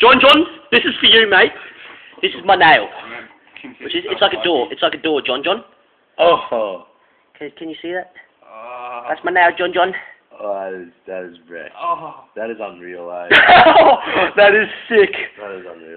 John, John, this is for you, mate. This is my nail. Which is, it's like a door. It's like a door, John, John. Oh, Can, can you see that? Oh. That's my nail, John, John. oh that is that is wrecked. Oh. That is unreal. eh? that is sick. that is unreal.